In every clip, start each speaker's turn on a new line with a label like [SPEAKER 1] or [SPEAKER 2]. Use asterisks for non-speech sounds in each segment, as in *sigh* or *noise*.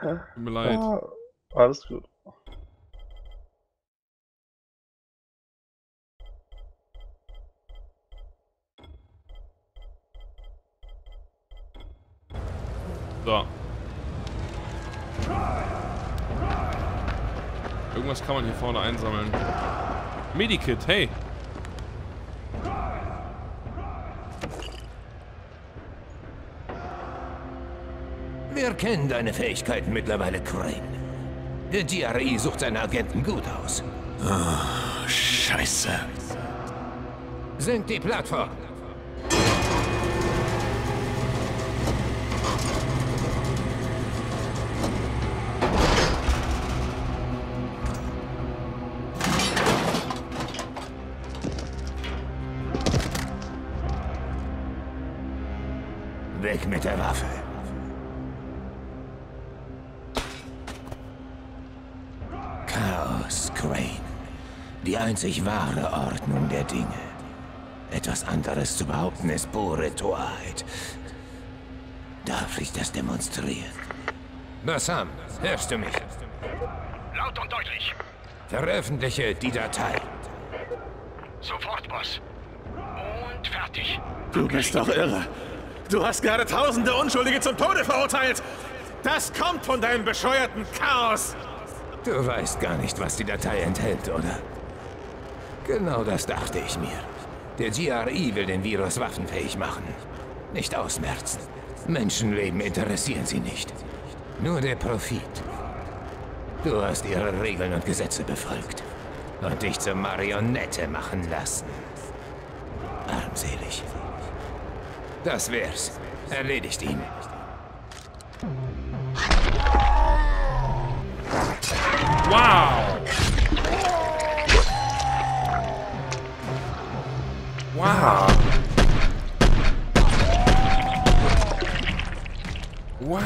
[SPEAKER 1] Tut mir leid.
[SPEAKER 2] Ah, alles gut.
[SPEAKER 1] So. Irgendwas kann man hier vorne einsammeln. Medikit, hey.
[SPEAKER 3] Wir kennen deine Fähigkeiten mittlerweile, Crane. Der GRE sucht seine Agenten gut aus.
[SPEAKER 4] Scheiße.
[SPEAKER 3] Sind die Plattform. Einzig wahre Ordnung der Dinge. Etwas anderes zu behaupten ist pure Torheit. Darf ich das demonstrieren? Bassam, hörst du mich?
[SPEAKER 5] Laut und deutlich.
[SPEAKER 3] Veröffentliche die Datei.
[SPEAKER 5] Sofort, Boss. Und fertig.
[SPEAKER 4] Du bist doch irre. Du hast gerade tausende Unschuldige zum Tode verurteilt. Das kommt von deinem bescheuerten Chaos.
[SPEAKER 3] Du weißt gar nicht, was die Datei enthält, oder? Genau das dachte ich mir. Der GRI will den Virus waffenfähig machen. Nicht ausmerzen. Menschenleben interessieren sie nicht. Nur der Profit. Du hast ihre Regeln und Gesetze befolgt. Und dich zur Marionette machen lassen. Armselig. Das wär's. Erledigt ihn.
[SPEAKER 1] Wow. Wow. Wow.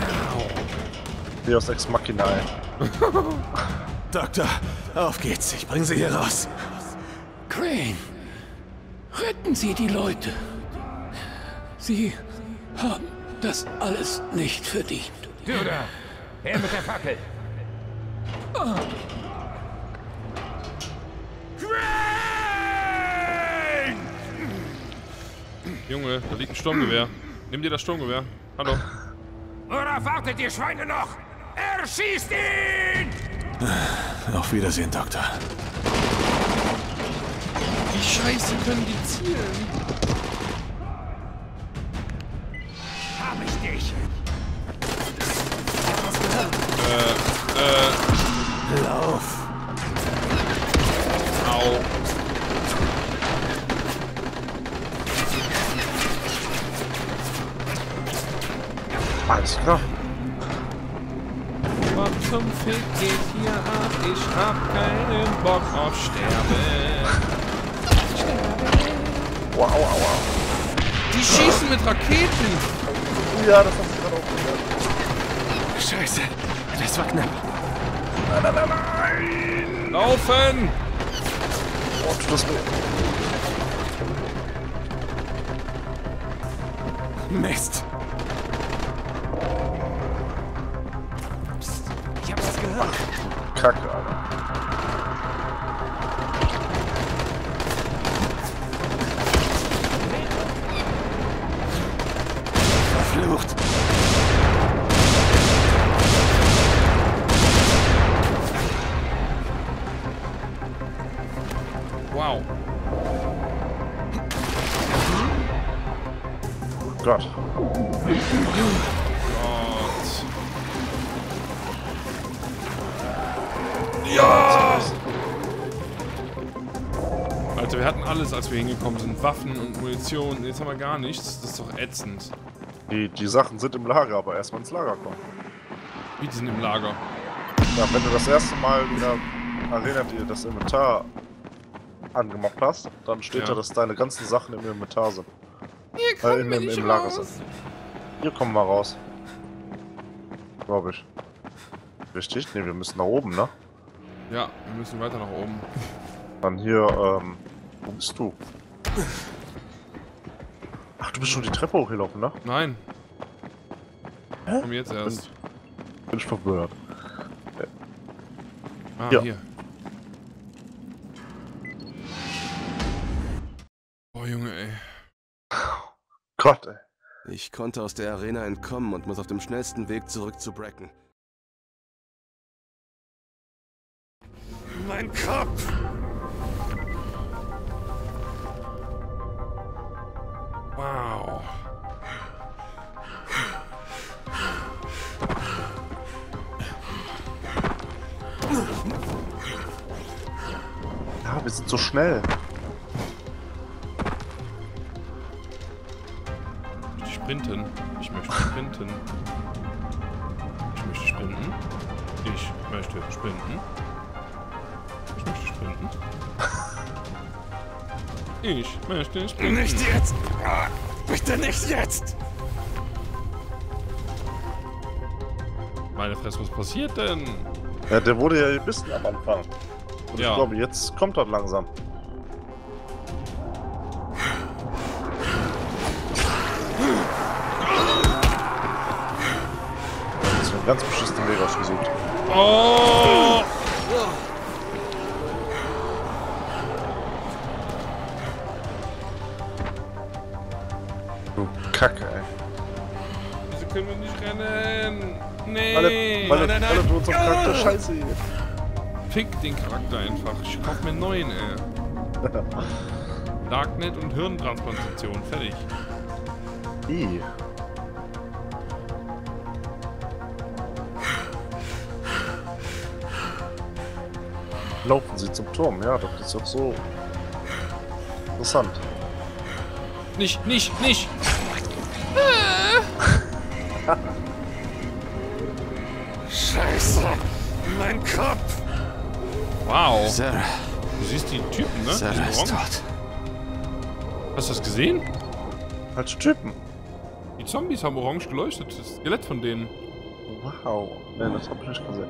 [SPEAKER 2] Deus Ex Machina. ey. *laughs*
[SPEAKER 4] Doktor, auf geht's. Ich bring sie hier raus.
[SPEAKER 6] Crane, retten Sie die Leute. Sie haben das alles nicht verdient.
[SPEAKER 3] Da! Her mit der Fackel!
[SPEAKER 1] Junge, da liegt ein Sturmgewehr. Nimm dir das Sturmgewehr. Hallo.
[SPEAKER 3] Oder wartet ihr Schweine noch? Erschießt ihn!
[SPEAKER 4] Auf Wiedersehen, Doktor.
[SPEAKER 1] Wie scheiße können die zielen?
[SPEAKER 3] Hab ich dich!
[SPEAKER 4] Lauf.
[SPEAKER 1] Au.
[SPEAKER 2] Alles klar.
[SPEAKER 1] Was zum Fick geht hier ab? Ich hab keinen Bock auf Sterben.
[SPEAKER 2] Wow, wow, wow.
[SPEAKER 1] Die schießen mit Raketen.
[SPEAKER 2] Ja, das hast du gerade auch gehört.
[SPEAKER 4] Scheiße. Das war knapp.
[SPEAKER 1] Laufen!
[SPEAKER 2] Oh, tut das weh.
[SPEAKER 4] Mist.
[SPEAKER 2] Kacke, Alter.
[SPEAKER 4] Verflucht.
[SPEAKER 1] Wow.
[SPEAKER 2] Oh Gott.
[SPEAKER 1] Gott. Hatten alles, als wir hingekommen sind. Waffen und Munition. Jetzt haben wir gar nichts. Das ist doch ätzend.
[SPEAKER 2] Die, die Sachen sind im Lager, aber erstmal ins Lager kommen.
[SPEAKER 1] Wie die sind im Lager.
[SPEAKER 2] Ja, wenn du das erste Mal in der Arena dir das Inventar angemacht hast, dann steht
[SPEAKER 1] Ja.
[SPEAKER 2] da, dass deine ganzen Sachen im Inventar sind.
[SPEAKER 1] Hier
[SPEAKER 2] Äh, im, im, im Lager sind. Hier kommen wir raus. Glaube ich. Richtig? Ne, wir müssen nach oben, ne?
[SPEAKER 1] Ja, wir müssen weiter nach oben.
[SPEAKER 2] Dann hier, ähm, wo bist du? Ach, du bist schon die Treppe hochgelaufen, ne?
[SPEAKER 1] Nein.
[SPEAKER 2] Hä?
[SPEAKER 1] Komm jetzt erst.
[SPEAKER 2] Bin ich verwirrt.
[SPEAKER 1] Ah,
[SPEAKER 2] Ja.
[SPEAKER 1] hier. Boah, Junge, ey.
[SPEAKER 2] Gott, ey.
[SPEAKER 7] Ich konnte aus der Arena entkommen und muss auf dem schnellsten Weg zurück zu Bracken.
[SPEAKER 4] Mein Kopf!
[SPEAKER 1] Wow.
[SPEAKER 2] Ja, wir sind so schnell.
[SPEAKER 1] Ich möchte sprinten. Ich möchte sprinten. Ich möchte sprinten. Ich möchte sprinten. Ich möchte sprinten. Ich möchte sprinten.
[SPEAKER 4] Nicht jetzt! Bitte nicht jetzt!
[SPEAKER 1] Meine Fresse, was passiert denn?
[SPEAKER 2] Ja, der wurde ja gebissen am Anfang. Und
[SPEAKER 1] Ja.
[SPEAKER 2] ich glaube, jetzt kommt das langsam. Das ist einen ganz beschissenen Weg ausgesucht.
[SPEAKER 1] Oh!
[SPEAKER 2] Du Kacke, ey.
[SPEAKER 1] Wieso können wir nicht rennen? Nee.
[SPEAKER 2] Alle, alle,
[SPEAKER 1] nein, nein,
[SPEAKER 2] alle
[SPEAKER 1] nein.
[SPEAKER 2] unserem Charakter Scheiße hier.
[SPEAKER 1] Fick den Charakter einfach. Ich kauf mir einen neuen, ey. Darknet und Hirntransplantation. Fertig.
[SPEAKER 2] I. Laufen Sie zum Turm, ja, das ist doch so interessant.
[SPEAKER 1] Nicht, nicht, nicht!
[SPEAKER 4] Scheiße! Mein Kopf!
[SPEAKER 1] Wow.
[SPEAKER 7] Sarah,
[SPEAKER 1] Du siehst die Typen, ne?
[SPEAKER 7] Sarah
[SPEAKER 1] Die
[SPEAKER 7] ist
[SPEAKER 1] sind orange.
[SPEAKER 7] tot.
[SPEAKER 1] Hast du das gesehen?
[SPEAKER 2] Falsche Typen.
[SPEAKER 1] Die Zombies haben orange geleuchtet. Das Skelett von denen.
[SPEAKER 2] Wow. Ne, das hab ich nicht gesehen.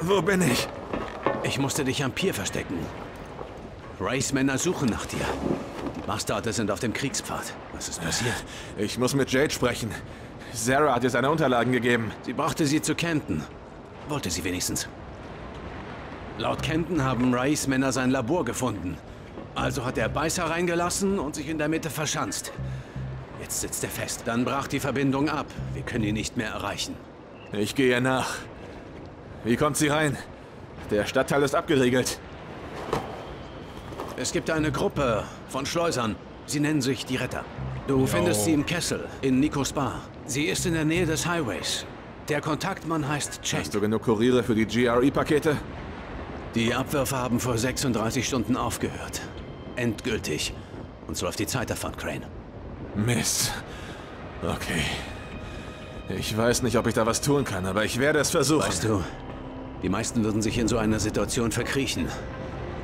[SPEAKER 4] Wo bin ich?
[SPEAKER 8] Ich musste dich am Pier verstecken. Rays Männer suchen nach dir. Bastarde sind auf dem Kriegspfad. Was ist passiert?
[SPEAKER 4] Ich muss mit Jade sprechen. Sarah hat dir seine Unterlagen gegeben.
[SPEAKER 8] Sie brachte sie zu Kenton. Wollte sie wenigstens. Laut Kenton haben Rays Männer sein Labor gefunden. Also hat er Beißer reingelassen und sich in der Mitte verschanzt. Jetzt sitzt er fest. Dann brach die Verbindung ab. Wir können ihn nicht mehr erreichen.
[SPEAKER 4] Ich gehe ihr nach. Wie kommt sie rein? Der Stadtteil ist abgeriegelt.
[SPEAKER 8] Es gibt eine Gruppe von Schleusern. Sie nennen sich die Retter. Du findest sie im Kessel in Nikos Bar. Sie ist in der Nähe des Highways. Der Kontaktmann heißt Cheng.
[SPEAKER 4] Hast du genug Kuriere für die GRE-Pakete?
[SPEAKER 8] Die Abwürfe haben vor 36 Stunden aufgehört. Endgültig. Uns läuft die Zeit davon, Crane.
[SPEAKER 4] Mist. Okay. Ich weiß nicht, ob ich da was tun kann, aber ich werde es versuchen.
[SPEAKER 8] Weißt du, die meisten würden sich in so einer Situation verkriechen.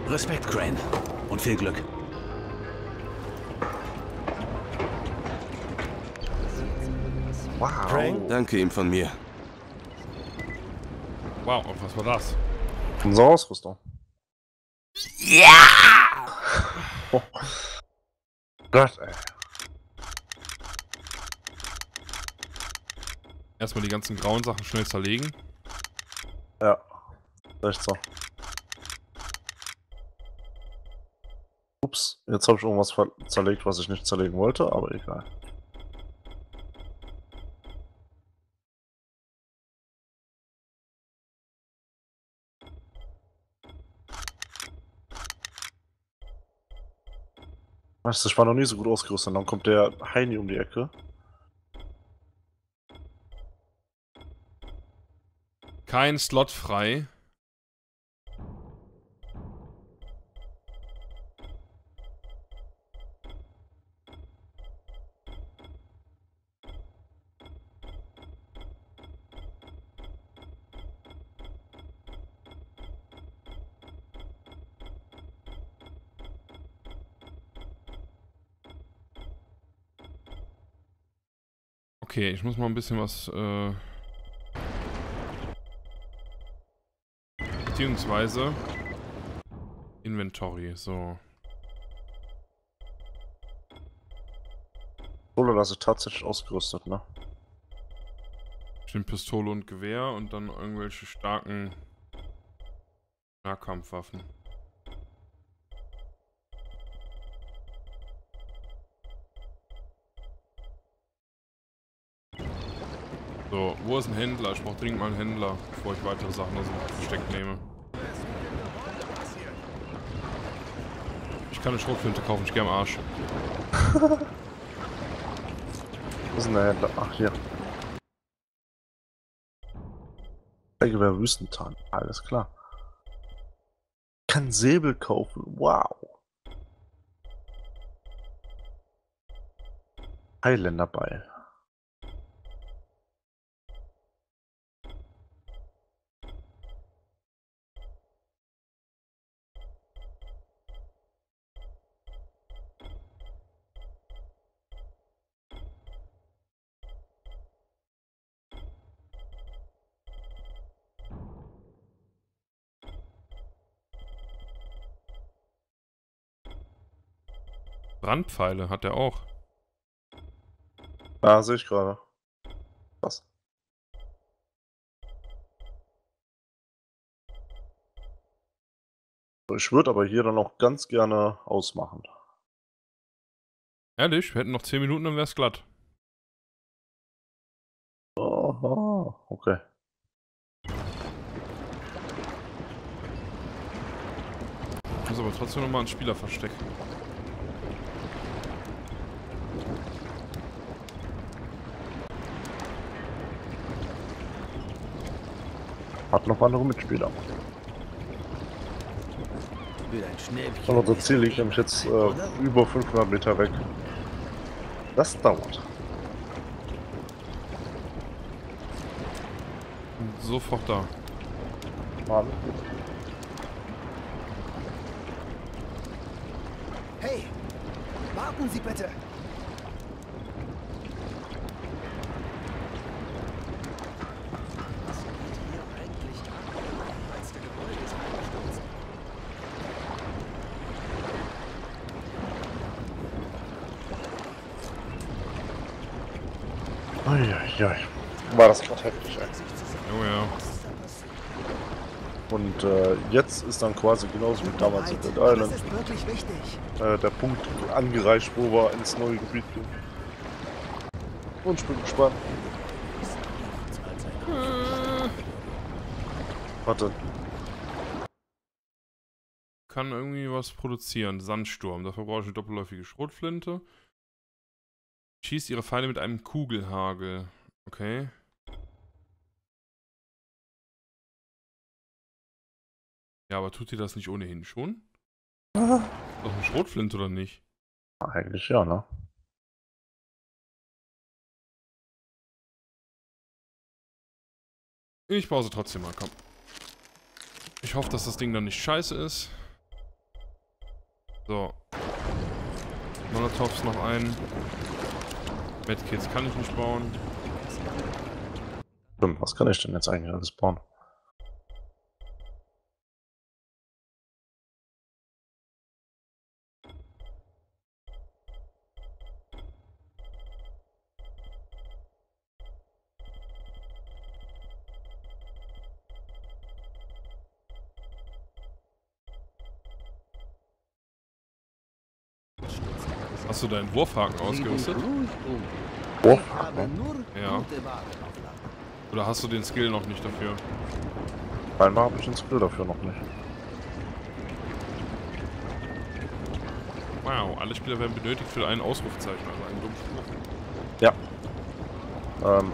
[SPEAKER 8] Respekt, Crane. Und viel Glück.
[SPEAKER 2] Wow.
[SPEAKER 7] Danke ihm von mir.
[SPEAKER 1] Wow, und was war das?
[SPEAKER 2] Unsere Ausrüstung. Ja! Oh. *laughs* Gott, ey.
[SPEAKER 1] Erstmal die ganzen grauen Sachen schnell zerlegen.
[SPEAKER 2] Ja. Echt so. Ups, jetzt habe ich irgendwas zerlegt, was ich nicht zerlegen wollte, aber egal. Weißt du, ich war noch nie so gut ausgerüstet, dann kommt der Heini um die Ecke.
[SPEAKER 1] Kein Slot frei. Okay, ich muss mal ein bisschen was, äh... Beziehungsweise Inventory, so.
[SPEAKER 2] Pistole also tatsächlich ausgerüstet, ne?
[SPEAKER 1] Stimmt, Pistole und Gewehr und dann irgendwelche starken Nahkampfwaffen. So, wo ist ein Händler? Ich brauche dringend mal einen Händler, bevor ich weitere Sachen aus dem Versteck nehme. Ich kann eine Schrotflinte kaufen, ich gehe am Arsch. *laughs*
[SPEAKER 2] Wo ist denn der Händler? Ach, hier. Gewehr Wüstentarn. Alles klar. Kann Säbel kaufen. Wow. Highlanderbeil.
[SPEAKER 1] Brandpfeile hat er auch.
[SPEAKER 2] Ah, sehe ich gerade. Was? Ich würde aber hier dann auch ganz gerne ausmachen.
[SPEAKER 1] Ehrlich, wir hätten noch 10 Minuten, dann wär's glatt.
[SPEAKER 2] Aha, okay.
[SPEAKER 1] Ich muss aber trotzdem nochmal einen Spieler verstecken.
[SPEAKER 2] Hat noch andere Mitspieler.
[SPEAKER 8] Will ein Schnäppchen.
[SPEAKER 2] Und unser Ziel liegt nämlich jetzt äh, über 500 Meter weg. Das dauert.
[SPEAKER 1] Sofort da.
[SPEAKER 2] Mann.
[SPEAKER 9] Hey, warten Sie bitte.
[SPEAKER 2] Uiuiui. War das gerade heftig, ey.
[SPEAKER 1] Oh ja.
[SPEAKER 2] Und äh, jetzt ist dann quasi genauso wie damals in Dead Island
[SPEAKER 9] Das ist wirklich wichtig.
[SPEAKER 2] äh, der Punkt angereicht, wo wir ins neue Gebiet gehen. Und ich bin gespannt. Warte,
[SPEAKER 1] Kann irgendwie was produzieren. Sandsturm. Dafür brauche ich eine doppelläufige Schrotflinte. Schießt ihre Feinde mit einem Kugelhagel. Okay. Ja, aber tut ihr das nicht ohnehin schon? Doch eine Schrotflinte oder nicht?
[SPEAKER 2] eigentlich ja, ne?
[SPEAKER 1] Ich pause trotzdem mal, komm. Ich hoffe, dass das Ding dann nicht scheiße ist. So. Molotovs noch ein. Medkits kann ich nicht bauen.
[SPEAKER 2] Was kann ich denn jetzt eigentlich alles bauen?
[SPEAKER 1] Hast du deinen Wurfhaken ausgerüstet?
[SPEAKER 2] Oh,
[SPEAKER 1] Ja. Oder hast du den Skill noch nicht dafür?
[SPEAKER 2] Einmal habe ich den Skill dafür noch nicht.
[SPEAKER 1] Wow, alle Spieler werden benötigt für ein Ausrufezeichen, also einen dummen Spruch.
[SPEAKER 2] Ja. Ähm,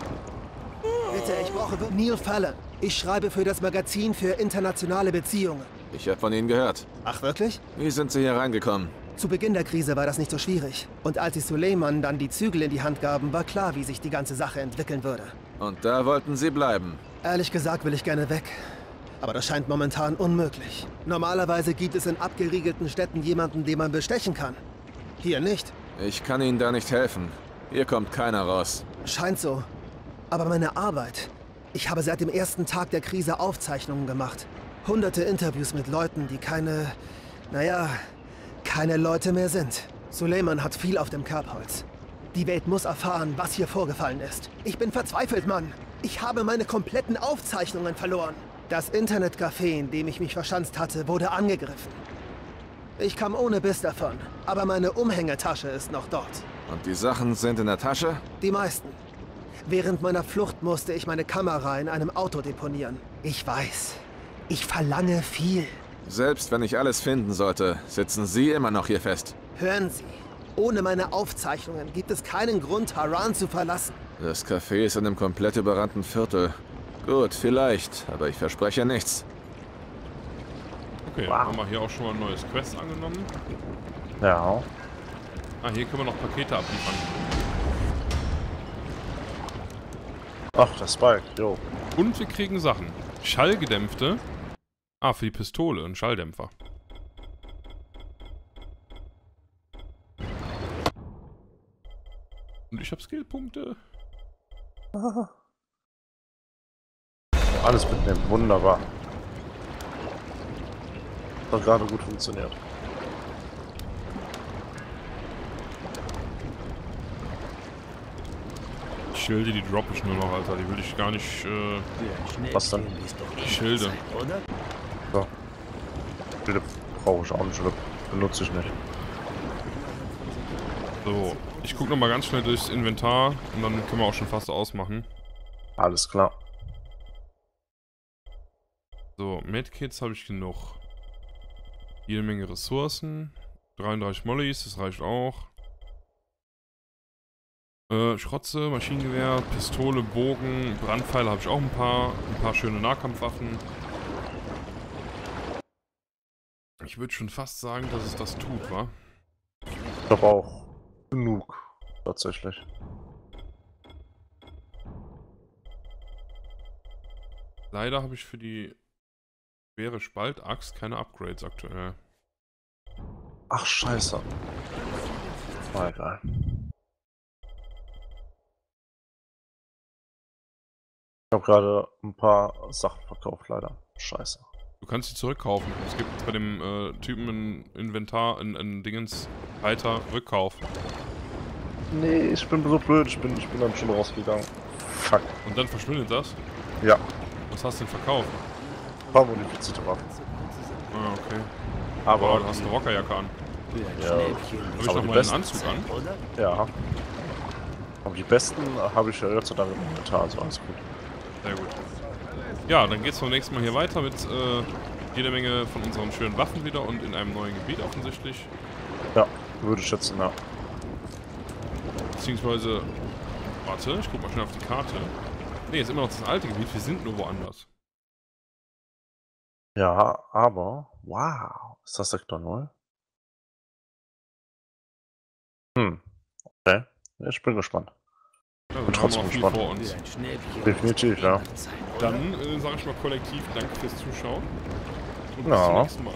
[SPEAKER 9] Bitte, ich brauche Neil Fallon. Ich schreibe für das Magazin für internationale Beziehungen.
[SPEAKER 7] Ich habe von Ihnen gehört.
[SPEAKER 9] Ach wirklich?
[SPEAKER 7] Wie sind Sie hier reingekommen?
[SPEAKER 9] Zu Beginn der Krise war das nicht so schwierig. Und als sie Suleiman dann die Zügel in die Hand gaben, war klar, wie sich die ganze Sache entwickeln würde.
[SPEAKER 7] Und da wollten Sie bleiben.
[SPEAKER 9] Ehrlich gesagt will ich gerne weg. Aber das scheint momentan unmöglich. Normalerweise gibt es in abgeriegelten Städten jemanden, den man bestechen kann. Hier nicht.
[SPEAKER 7] Ich kann Ihnen da nicht helfen. Hier kommt keiner raus.
[SPEAKER 9] Scheint so. Aber meine Arbeit. Ich habe seit dem ersten Tag der Krise Aufzeichnungen gemacht. Hunderte Interviews mit Leuten, die keine... Naja, keine Leute mehr sind. Suleiman hat viel auf dem Kerbholz. Die Welt muss erfahren, was hier vorgefallen ist. Ich bin verzweifelt, Mann. Ich habe meine kompletten Aufzeichnungen verloren. Das Internetcafé, in dem ich mich verschanzt hatte, wurde angegriffen. Ich kam ohne Biss davon, aber meine Umhängetasche ist noch dort.
[SPEAKER 7] Und die Sachen sind in der Tasche?
[SPEAKER 9] Die meisten. Während meiner Flucht musste ich meine Kamera in einem Auto deponieren. Ich weiß, ich verlange viel.
[SPEAKER 7] Selbst wenn ich alles finden sollte, sitzen Sie immer noch hier fest.
[SPEAKER 9] Hören Sie, ohne meine Aufzeichnungen gibt es keinen Grund, Haran zu verlassen.
[SPEAKER 7] Das Café ist in einem komplett überrannten Viertel. Gut, vielleicht, aber ich verspreche nichts.
[SPEAKER 1] Okay,
[SPEAKER 2] Wow.
[SPEAKER 1] haben wir hier auch schon mal ein neues Quest angenommen.
[SPEAKER 2] Ja.
[SPEAKER 1] Ah, hier können wir noch Pakete abliefern.
[SPEAKER 2] Ach, der Spike, jo.
[SPEAKER 1] Und wir kriegen Sachen. Schallgedämpfte. Ah, für die Pistole, ein Schalldämpfer. Ich habe Skillpunkte. *laughs*
[SPEAKER 2] Alles mitnehmen, wunderbar. Hat gerade gut funktioniert.
[SPEAKER 1] Die Schilde, die droppe ich nur noch, Alter. Die will ich gar nicht, äh,
[SPEAKER 2] Was
[SPEAKER 1] die Schilde.
[SPEAKER 2] So. Philipp brauche ich auch nicht. Benutze ich nicht.
[SPEAKER 1] So, ich gucke nochmal ganz schnell durchs Inventar und dann können wir auch schon fast ausmachen.
[SPEAKER 2] Alles klar.
[SPEAKER 1] So, Medkits habe ich genug. Jede Menge Ressourcen. 33 Mollys, das reicht auch. Äh, Schrotze, Maschinengewehr, Pistole, Bogen, Brandpfeile habe ich auch ein paar. Ein paar schöne Nahkampfwaffen. Ich würde schon fast sagen, dass es das tut, wa?
[SPEAKER 2] Ich glaube auch genug. Tatsächlich.
[SPEAKER 1] Leider habe ich für die schwere Spaltaxt keine Upgrades aktuell.
[SPEAKER 2] Ach, scheiße. Na egal. Ich habe gerade ein paar Sachen verkauft, leider. Scheiße.
[SPEAKER 1] Du kannst sie zurückkaufen. Es gibt bei dem äh, Typen ein Inventar, ein, ein Dingens, Reiter, Rückkauf.
[SPEAKER 2] Nee, ich bin so blöd. Ich bin, ich bin dann schon rausgegangen. Fuck.
[SPEAKER 1] Und dann verschwindet das.
[SPEAKER 2] Ja.
[SPEAKER 1] Was hast du denn verkauft?
[SPEAKER 2] Ein paar modifizierte Waffen.
[SPEAKER 1] Ah, okay.
[SPEAKER 2] Aber,
[SPEAKER 1] Aber du hast eine Rockerjacke an.
[SPEAKER 2] ja,
[SPEAKER 1] Habe ich
[SPEAKER 2] Aber
[SPEAKER 1] noch
[SPEAKER 2] die
[SPEAKER 1] mal einen Anzug an?
[SPEAKER 2] ja. Aber die besten habe ich ja sei Dank im Inventar, also alles gut.
[SPEAKER 1] Sehr gut. Ja, dann geht's beim nächsten Mal hier weiter mit äh, jeder Menge von unseren schönen Waffen wieder und in einem neuen Gebiet offensichtlich.
[SPEAKER 2] Ja, würde ich schätzen, ja.
[SPEAKER 1] Beziehungsweise, warte, ich guck mal schnell auf die Karte. Ne, ist immer noch das alte Gebiet, wir sind nur woanders.
[SPEAKER 2] Ja, aber, wow, ist das Sektor 0? Hm, okay. Ja, Ich bin gespannt.
[SPEAKER 1] Also,
[SPEAKER 2] Bin trotzdem gespannt.
[SPEAKER 1] vor uns.
[SPEAKER 2] Definitiv, ja.
[SPEAKER 1] Dann äh, sage ich mal kollektiv Danke fürs Zuschauen. Und bis
[SPEAKER 2] Ja.
[SPEAKER 1] zum nächsten Mal.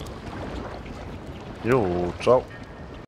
[SPEAKER 2] Jo, ciao.